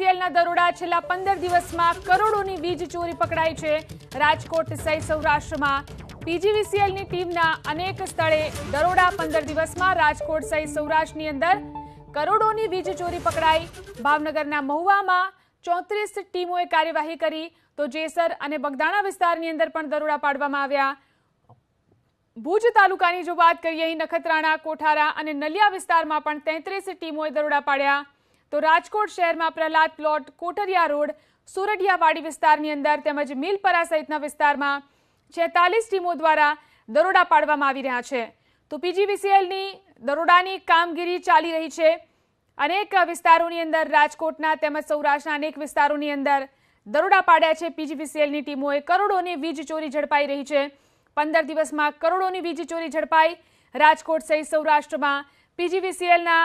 પીજીવીસીએલના દરોડા છેલ્લા પંદર દિવસમાં કરોડોની વીજ ચોરી પકડાઈ છે. રાજકોટ સહિત સૌરાષ્ટ્રમાં પીજીવીસીએલની ટીમના અનેક સ્થળે દરોડા પંદર દિવસમાં રાજકોટ સહિત સૌરાષ્ટ્રની અંદર કરોડોની વીજ ચોરી પકડાઈ. ભાવનગરના મહુવામાં ચોત્રીસ ટીમોએ કાર્યવાહી કરી. તો જેસર અને બગદાણા વિસ્તારની અંદર પણ દરોડા પાડવામાં આવ્યા. ભુજ તાલુકાની જો વાત કરીએ, અહીં નખત્રાણા, કોઠારા અને નલિયા વિસ્તારમાં પણ તેત્રીસ ટીમોએ દરોડા પાડ્યા. તો રાજકોટ શહેરમાં પ્રહલાદ પ્લોટ કોટરિયા રોડ, સુરઢિયાવાડી વિસ્તારની અંદર તેમજ મિલપરા સહિતના વિસ્તારમાં છેતાલીસ ટીમો દ્વારા દરોડા પાડવામાં આવી રહ્યા છે. તો પીજીવીસીએલની દરોડાની કામગીરી ચાલી રહી છે. અનેક વિસ્તારોની અંદર રાજકોટના તેમજ સૌરાષ્ટ્રના અનેક વિસ્તારોની અંદર દરોડા પાડ્યા છે. પીજીવીસીએલની ટીમોએ કરોડોની વીજ ચોરી ઝડપાઈ રહી છે. પંદર દિવસમાં કરોડોની વીજ ચોરી ઝડપાઈ. રાજકોટ સહિત સૌરાષ્ટ્રમાં પીજીવીસીએલના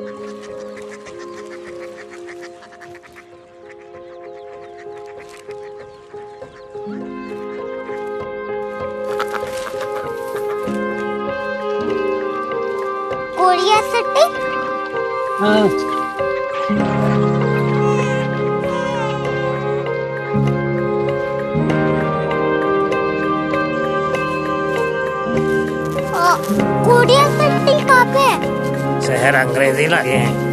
कोरिया सिटी अ, कहाँ पे है? शहर अंग्रेज़ी लगे हैं।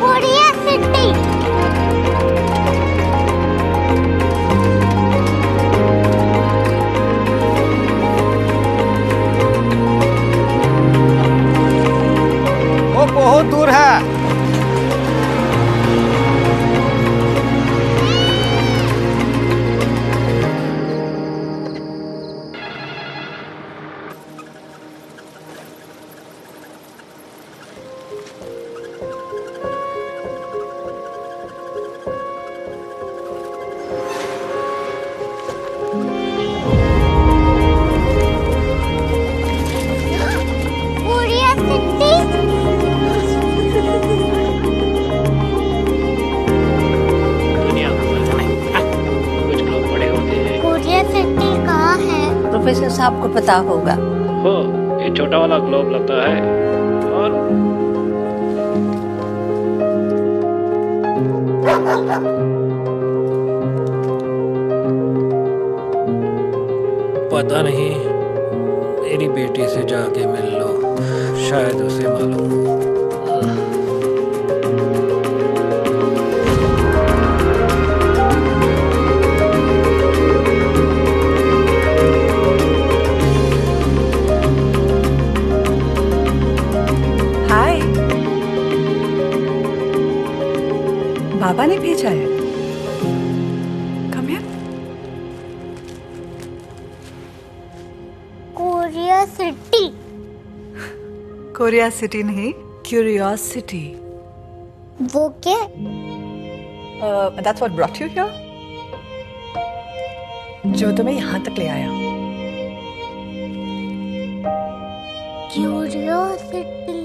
कोरिया प्रोफेसर साहब को पता होगा। हो ये छोटा वाला ग्लोब लगता है। और पता नहीं मेरी बेटी से जाके मिल लो शायद उसे मालूम बाबा ने भेजा है। कम हियर कोरिया सिटी नहीं क्यूरियोसिटी वो क्या? That's what brought you here जो तुम्हें यहाँ तक ले आया। क्यूरियोसिटी